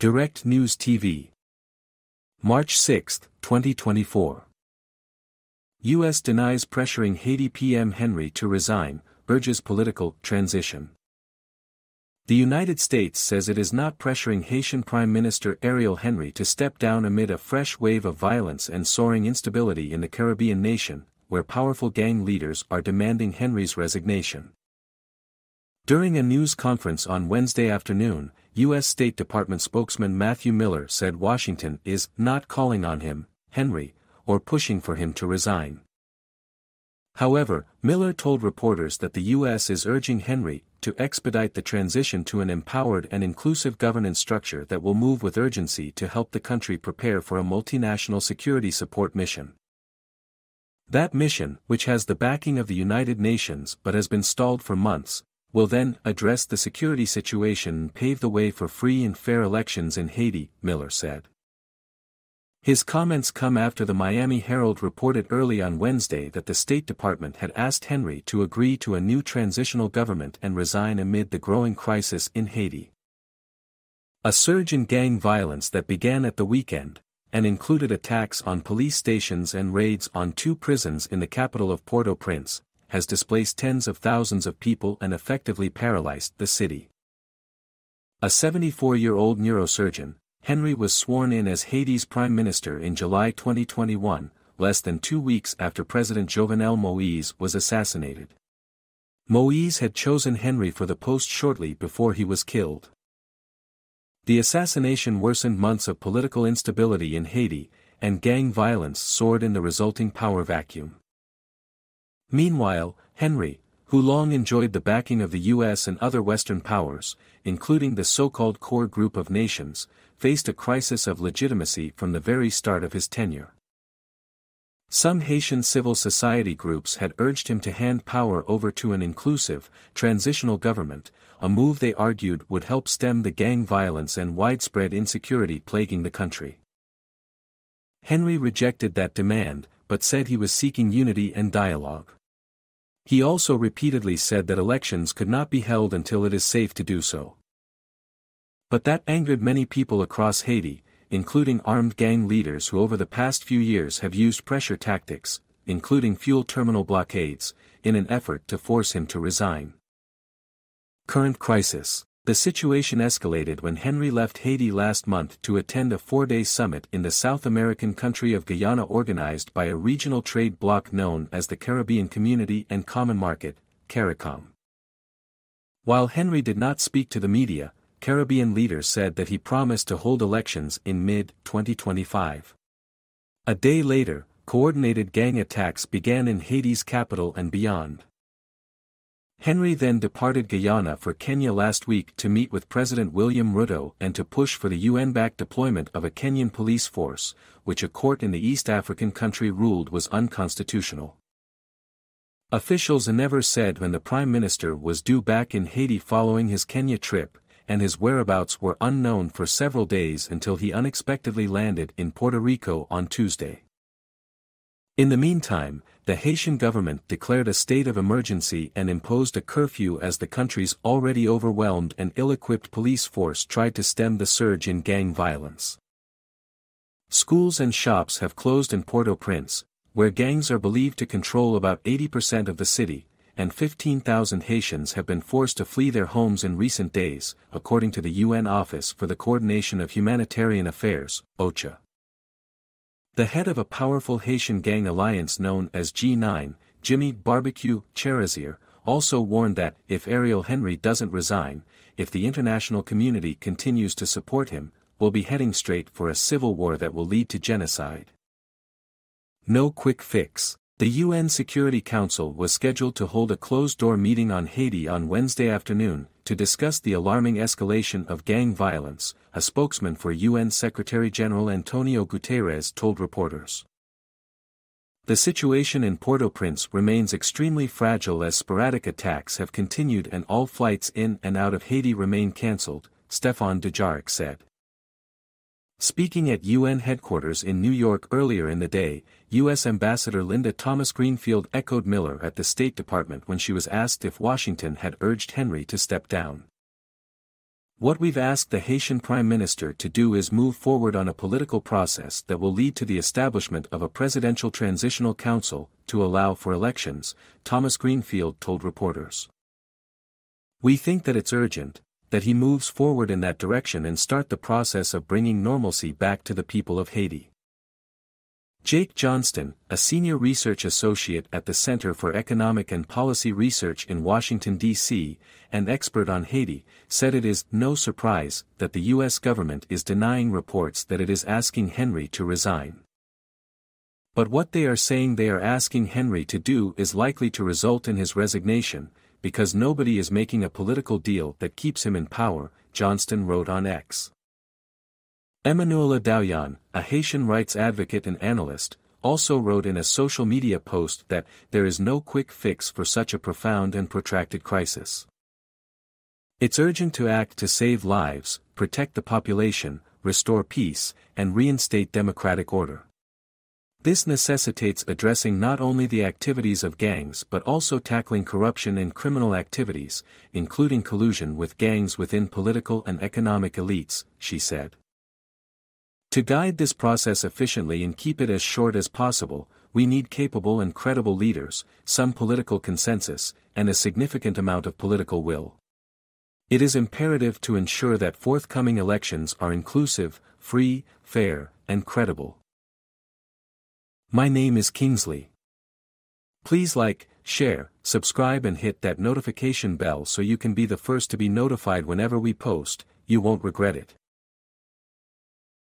Direct News TV. March 6, 2024. U.S. denies pressuring Haiti PM Henry to resign, urges political transition. The United States says it is not pressuring Haitian Prime Minister Ariel Henry to step down amid a fresh wave of violence and soaring instability in the Caribbean nation, where powerful gang leaders are demanding Henry's resignation. During a news conference on Wednesday afternoon, U.S. State Department spokesman Matthew Miller said Washington is not calling on him, Henry, or pushing for him to resign. However, Miller told reporters that the U.S. is urging Henry to expedite the transition to an empowered and inclusive governance structure that will move with urgency to help the country prepare for a multinational security support mission. That mission, which has the backing of the United Nations but has been stalled for months, will then address the security situation and pave the way for free and fair elections in Haiti, Miller said. His comments come after the Miami Herald reported early on Wednesday that the State Department had asked Henry to agree to a new transitional government and resign amid the growing crisis in Haiti. A surge in gang violence that began at the weekend, and included attacks on police stations and raids on two prisons in the capital of Port-au-Prince, has displaced tens of thousands of people and effectively paralyzed the city. A 74-year-old neurosurgeon, Henry was sworn in as Haiti's prime minister in July 2021, less than two weeks after President Jovenel Moïse was assassinated. Moïse had chosen Henry for the post shortly before he was killed. The assassination worsened months of political instability in Haiti, and gang violence soared in the resulting power vacuum. Meanwhile, Henry, who long enjoyed the backing of the US and other Western powers, including the so-called core group of nations, faced a crisis of legitimacy from the very start of his tenure. Some Haitian civil society groups had urged him to hand power over to an inclusive, transitional government, a move they argued would help stem the gang violence and widespread insecurity plaguing the country. Henry rejected that demand, but said he was seeking unity and dialogue. He also repeatedly said that elections could not be held until it is safe to do so. But that angered many people across Haiti, including armed gang leaders who over the past few years have used pressure tactics, including fuel terminal blockades, in an effort to force him to resign. Current crisis the situation escalated when Henry left Haiti last month to attend a four-day summit in the South American country of Guyana organized by a regional trade bloc known as the Caribbean Community and Common Market, CARICOM. While Henry did not speak to the media, Caribbean leaders said that he promised to hold elections in mid-2025. A day later, coordinated gang attacks began in Haiti's capital and beyond. Henry then departed Guyana for Kenya last week to meet with President William Ruto and to push for the UN-backed deployment of a Kenyan police force, which a court in the East African country ruled was unconstitutional. Officials never said when the Prime Minister was due back in Haiti following his Kenya trip, and his whereabouts were unknown for several days until he unexpectedly landed in Puerto Rico on Tuesday. In the meantime, the Haitian government declared a state of emergency and imposed a curfew as the country's already overwhelmed and ill-equipped police force tried to stem the surge in gang violence. Schools and shops have closed in Port-au-Prince, where gangs are believed to control about 80% of the city, and 15,000 Haitians have been forced to flee their homes in recent days, according to the UN Office for the Coordination of Humanitarian Affairs, OCHA. The head of a powerful Haitian gang alliance known as G9, Jimmy Barbecue Cherizier, also warned that if Ariel Henry doesn't resign, if the international community continues to support him, we'll be heading straight for a civil war that will lead to genocide. No quick fix. The UN Security Council was scheduled to hold a closed-door meeting on Haiti on Wednesday afternoon, to discuss the alarming escalation of gang violence, a spokesman for UN Secretary-General Antonio Guterres told reporters. The situation in Port-au-Prince remains extremely fragile as sporadic attacks have continued and all flights in and out of Haiti remain cancelled, Stefan Dujarric said. Speaking at UN headquarters in New York earlier in the day, U.S. Ambassador Linda Thomas Greenfield echoed Miller at the State Department when she was asked if Washington had urged Henry to step down. What we've asked the Haitian Prime Minister to do is move forward on a political process that will lead to the establishment of a presidential transitional council to allow for elections, Thomas Greenfield told reporters. We think that it's urgent, that he moves forward in that direction and start the process of bringing normalcy back to the people of Haiti. Jake Johnston, a senior research associate at the Center for Economic and Policy Research in Washington, D.C., and expert on Haiti, said it is no surprise that the U.S. government is denying reports that it is asking Henry to resign. But what they are saying they are asking Henry to do is likely to result in his resignation, because nobody is making a political deal that keeps him in power, Johnston wrote on X. Emmanuela Douyon, a Haitian rights advocate and analyst, also wrote in a social media post that there is no quick fix for such a profound and protracted crisis. It's urgent to act to save lives, protect the population, restore peace, and reinstate democratic order. This necessitates addressing not only the activities of gangs but also tackling corruption and criminal activities, including collusion with gangs within political and economic elites, she said. To guide this process efficiently and keep it as short as possible, we need capable and credible leaders, some political consensus, and a significant amount of political will. It is imperative to ensure that forthcoming elections are inclusive, free, fair, and credible. My name is Kingsley. Please like, share, subscribe and hit that notification bell so you can be the first to be notified whenever we post, you won't regret it.